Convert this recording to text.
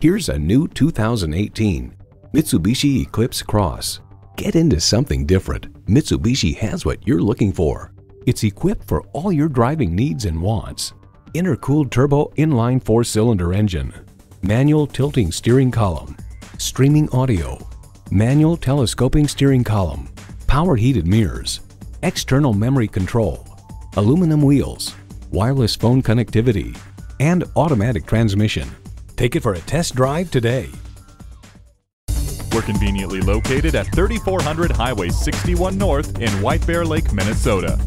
Here's a new 2018 Mitsubishi Eclipse Cross. Get into something different. Mitsubishi has what you're looking for. It's equipped for all your driving needs and wants. Intercooled turbo inline four-cylinder engine, manual tilting steering column, streaming audio, manual telescoping steering column, power heated mirrors, external memory control, aluminum wheels, wireless phone connectivity, and automatic transmission. Take it for a test drive today. We're conveniently located at 3400 Highway 61 North in White Bear Lake, Minnesota.